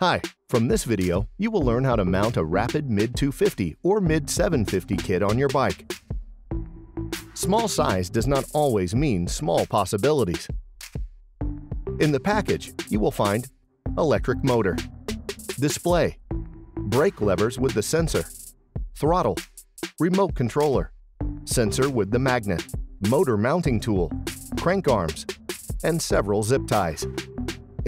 Hi, from this video, you will learn how to mount a Rapid Mid 250 or Mid 750 kit on your bike. Small size does not always mean small possibilities. In the package, you will find electric motor, display, brake levers with the sensor, throttle, remote controller, sensor with the magnet, motor mounting tool, crank arms, and several zip ties.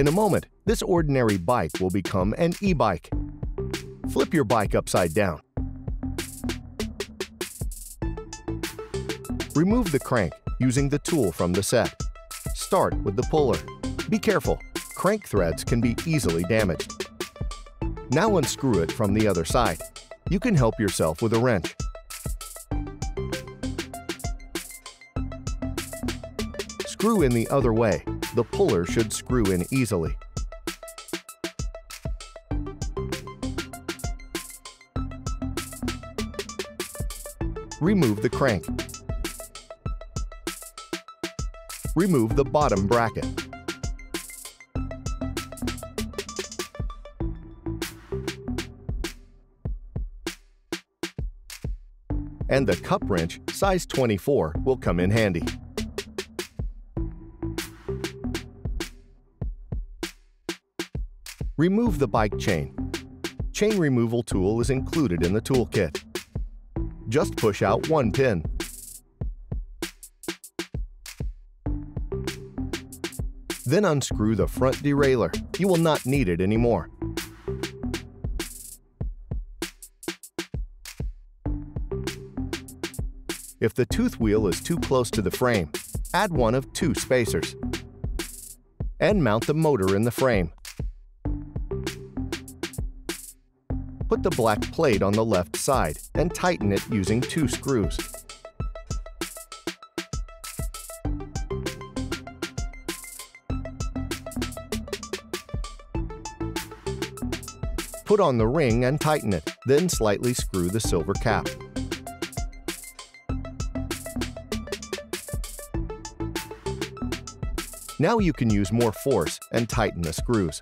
In a moment, this ordinary bike will become an e-bike. Flip your bike upside down. Remove the crank using the tool from the set. Start with the puller. Be careful, crank threads can be easily damaged. Now unscrew it from the other side. You can help yourself with a wrench. Screw in the other way. The puller should screw in easily. Remove the crank. Remove the bottom bracket. And the cup wrench, size 24, will come in handy. Remove the bike chain. Chain removal tool is included in the toolkit. Just push out one pin. Then unscrew the front derailleur. You will not need it anymore. If the tooth wheel is too close to the frame, add one of two spacers. And mount the motor in the frame. Put the black plate on the left side and tighten it using two screws. Put on the ring and tighten it, then slightly screw the silver cap. Now you can use more force and tighten the screws.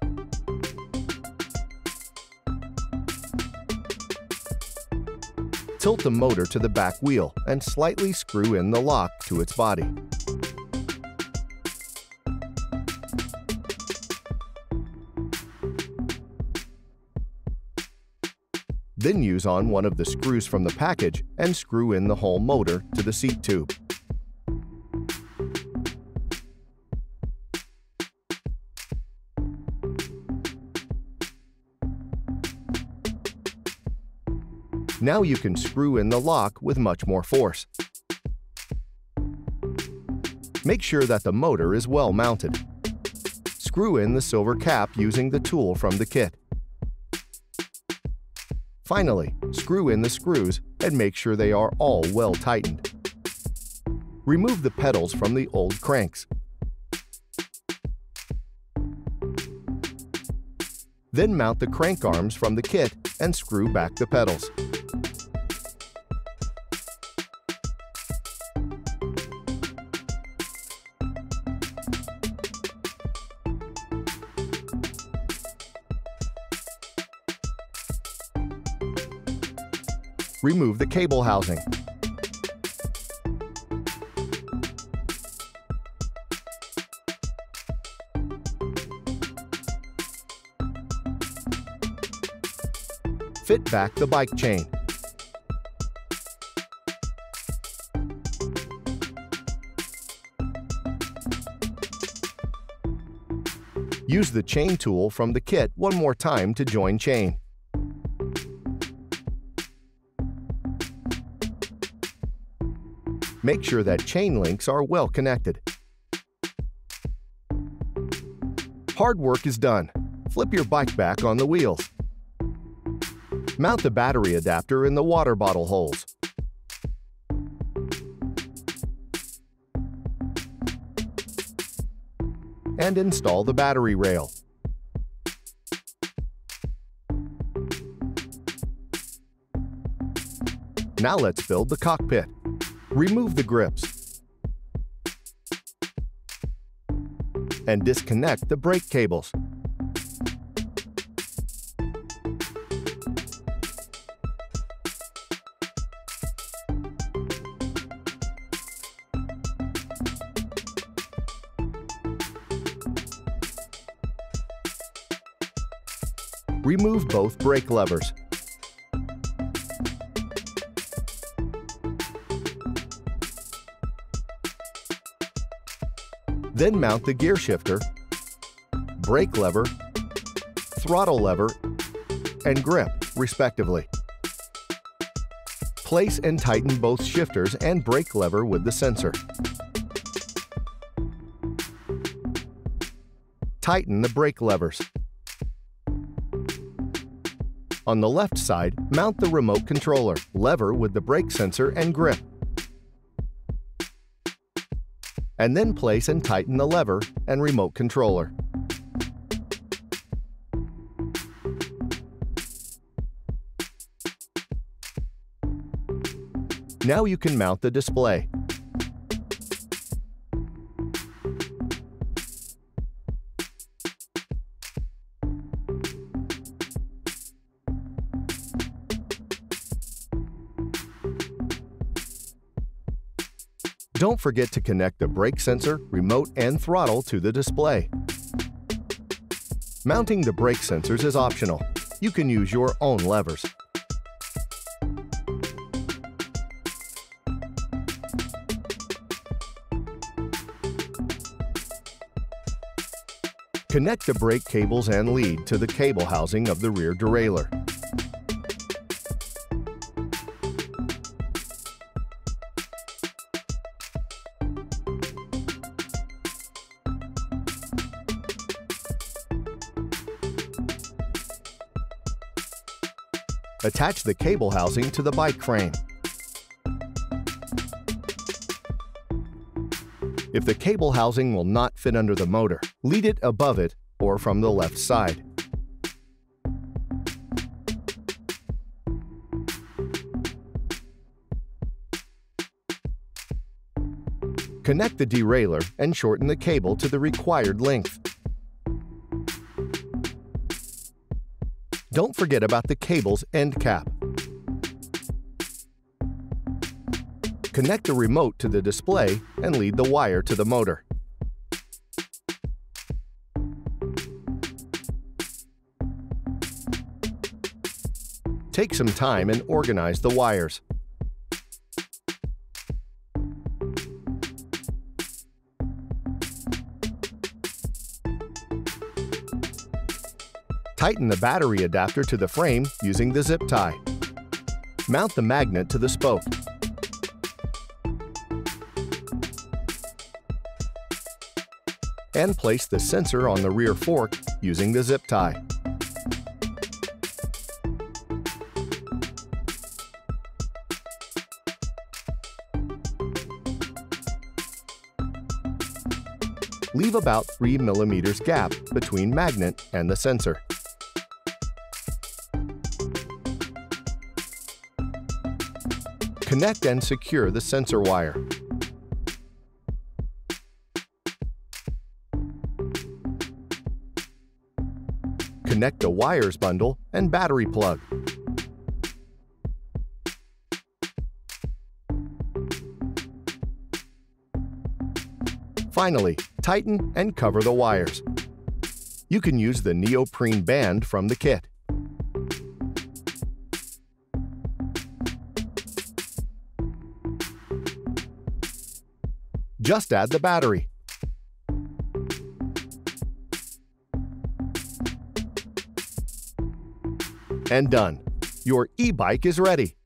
Tilt the motor to the back wheel and slightly screw in the lock to its body. Then use on one of the screws from the package and screw in the whole motor to the seat tube. Now you can screw in the lock with much more force. Make sure that the motor is well mounted. Screw in the silver cap using the tool from the kit. Finally, screw in the screws and make sure they are all well tightened. Remove the pedals from the old cranks. Then mount the crank arms from the kit and screw back the pedals. Remove the cable housing. Fit back the bike chain. Use the chain tool from the kit one more time to join chain. Make sure that chain links are well connected. Hard work is done. Flip your bike back on the wheels. Mount the battery adapter in the water bottle holes. And install the battery rail. Now let's build the cockpit. Remove the grips and disconnect the brake cables. Remove both brake levers. Then mount the gear shifter, brake lever, throttle lever, and grip, respectively. Place and tighten both shifters and brake lever with the sensor. Tighten the brake levers. On the left side, mount the remote controller, lever with the brake sensor and grip. And then place and tighten the lever and remote controller. Now you can mount the display. Don't forget to connect the brake sensor, remote, and throttle to the display. Mounting the brake sensors is optional. You can use your own levers. Connect the brake cables and lead to the cable housing of the rear derailleur. Attach the cable housing to the bike frame. If the cable housing will not fit under the motor, lead it above it or from the left side. Connect the derailleur and shorten the cable to the required length. Don't forget about the cable's end cap. Connect the remote to the display and lead the wire to the motor. Take some time and organize the wires. Tighten the battery adapter to the frame using the zip tie. Mount the magnet to the spoke. And place the sensor on the rear fork using the zip tie. Leave about 3 millimeters gap between magnet and the sensor. Connect and secure the sensor wire. Connect the wires bundle and battery plug. Finally, tighten and cover the wires. You can use the neoprene band from the kit. Just add the battery. And done. Your e-bike is ready.